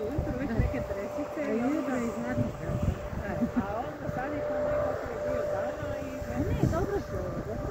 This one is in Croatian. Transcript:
su ujutro već neke trećice. A jutro i znatno e, A onda sad je to nekako bio dana i... Ne, dobro što ovo,